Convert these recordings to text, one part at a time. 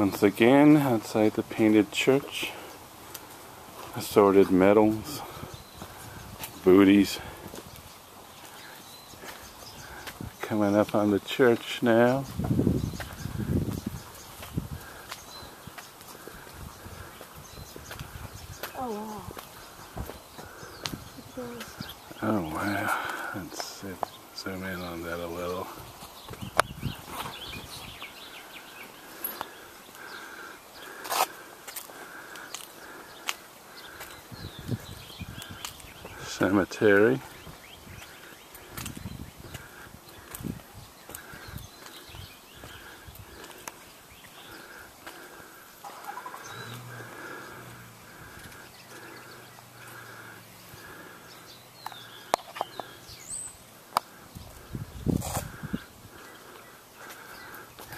Once again, outside the painted church, assorted medals, booties. Coming up on the church now. Oh wow. Oh wow. Let's zoom in on that a little. Cemetery.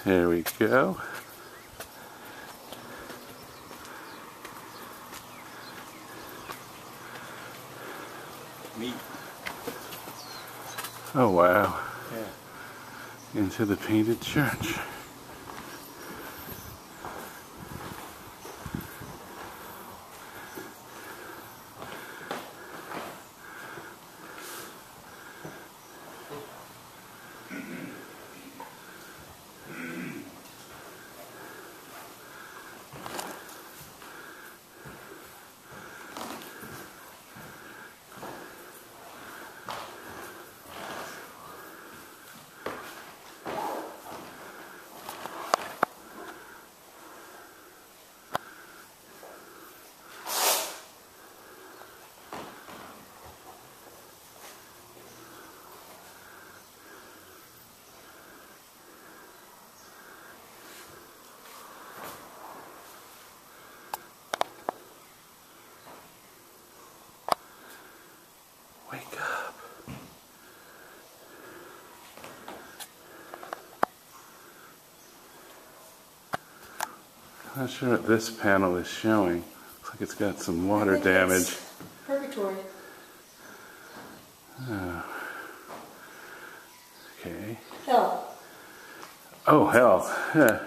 Here we go. Meat. Oh wow. Yeah. Into the painted church. Not sure what this panel is showing. Looks like it's got some water damage. Purgatory. Oh. Okay. Hell. Oh, hell. Yeah.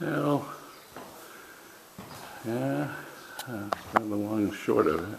Hell. Yeah. Uh, the long and short of it.